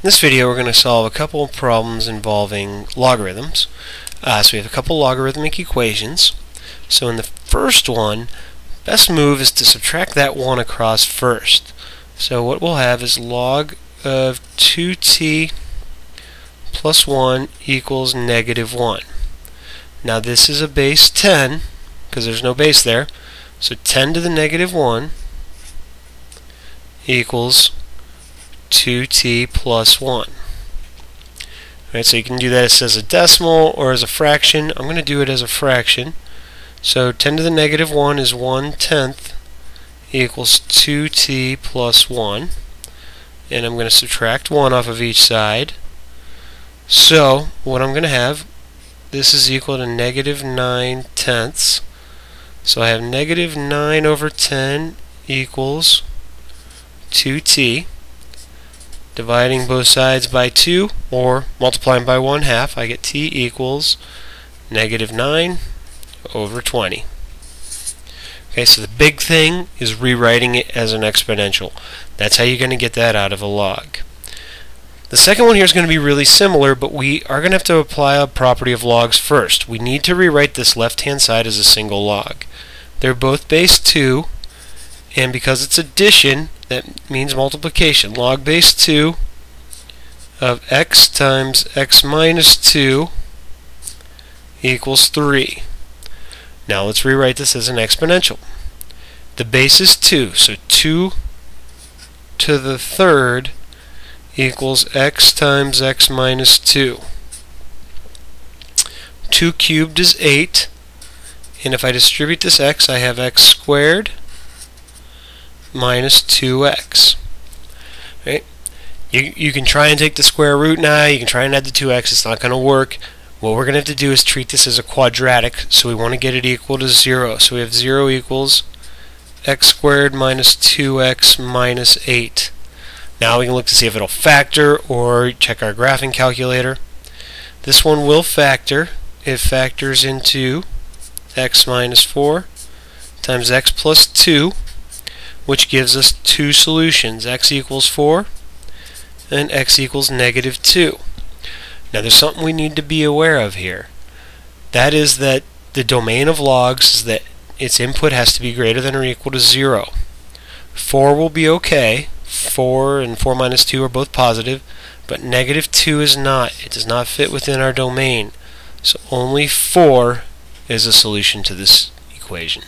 In this video we're going to solve a couple of problems involving logarithms. Uh, so we have a couple logarithmic equations. So in the first one, best move is to subtract that 1 across first. So what we'll have is log of 2t plus 1 equals negative 1. Now this is a base 10, because there's no base there. So 10 to the negative 1 equals 2t plus 1. Alright, so you can do that as a decimal or as a fraction. I'm going to do it as a fraction. So 10 to the negative 1 is 1 tenth equals 2t plus 1. And I'm going to subtract 1 off of each side. So what I'm going to have, this is equal to negative 9 tenths. So I have negative 9 over 10 equals 2t dividing both sides by 2 or multiplying by 1 half I get t equals negative 9 over 20 okay so the big thing is rewriting it as an exponential. That's how you're going to get that out of a log. The second one here is going to be really similar but we are going to have to apply a property of logs first. We need to rewrite this left hand side as a single log. They're both base 2 and because it's addition that means multiplication. Log base 2 of x times x minus 2 equals 3. Now let's rewrite this as an exponential. The base is 2, so 2 to the third equals x times x minus 2. 2 cubed is 8, and if I distribute this x, I have x squared minus 2x. Right? You, you can try and take the square root now, you can try and add the 2x, it's not going to work. What we're going to have to do is treat this as a quadratic, so we want to get it equal to 0. So we have 0 equals x squared minus 2x minus 8. Now we can look to see if it'll factor or check our graphing calculator. This one will factor. It factors into x minus 4 times x plus 2 which gives us two solutions, x equals 4 and x equals negative 2. Now there's something we need to be aware of here. That is that the domain of logs is that its input has to be greater than or equal to 0. 4 will be okay. 4 and 4 minus 2 are both positive, but negative 2 is not. It does not fit within our domain. So only 4 is a solution to this equation.